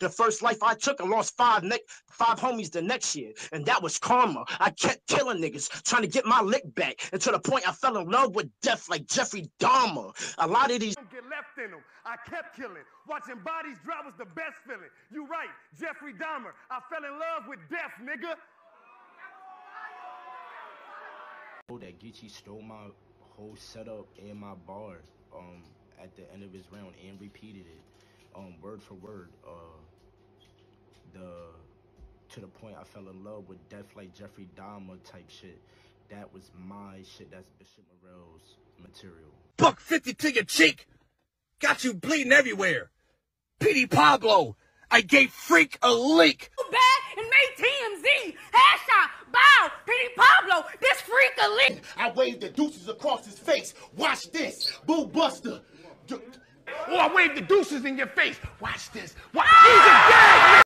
the first life I took, I lost five ne- five homies the next year, and that was karma. I kept killing niggas, trying to get my lick back, and to the point I fell in love with death like Jeffrey Dahmer. A lot of these Don't get left in them. I kept killing. Watching bodies drop was the best feeling. You right, Jeffrey Dahmer. I fell in love with death, nigga. Oh, that Geechee stole my whole setup and my bar um at the end of his round and repeated it um word for word uh the to the point I fell in love with death like Jeffrey Dahmer type shit that was my shit that's Bishop Morel's material Buck 50 to your cheek. Got you bleeding everywhere. Petey Pablo. I gave Freak a leak. bad and made TMZ. Hashtag bow. Petey Pablo. This freak a lick. I waved the deuces across his face. Watch this. Boo Buster. D- Oh, I waved the deuces in your face. Watch this. Watch ah! these